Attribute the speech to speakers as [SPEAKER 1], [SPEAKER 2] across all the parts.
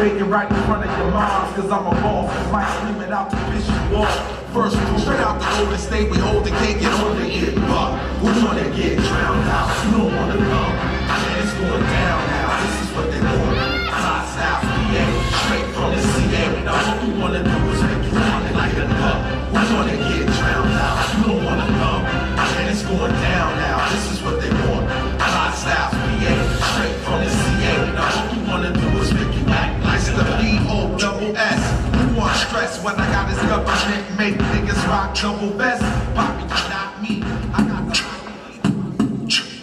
[SPEAKER 1] banging right in front of your moms, cause I'm a boss. Might scream it out to bitch you off. First, straight out the Golden State, we hold the cake and on the But who wanna get drowned? stress when I got this represent make niggas rock trouble best. Bobby, not me. I got the.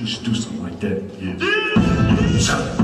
[SPEAKER 2] Let's do something like that. Yeah.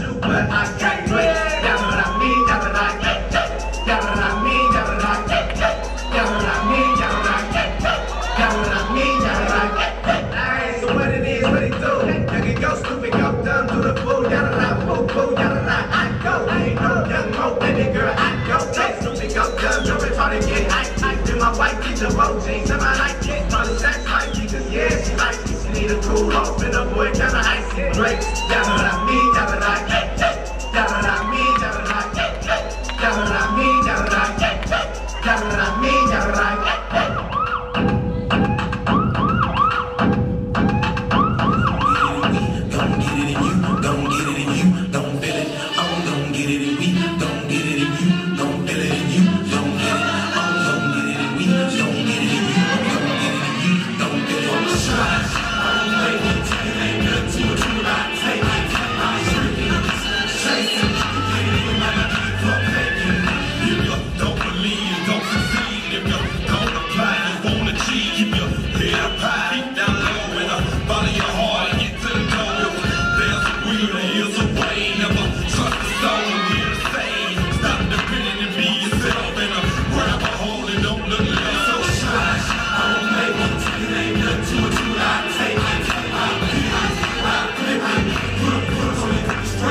[SPEAKER 3] you, but I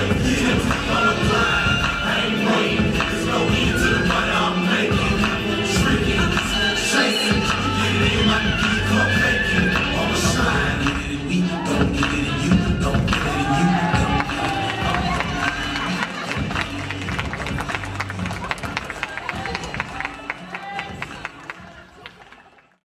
[SPEAKER 3] Break it, I'm
[SPEAKER 4] alive.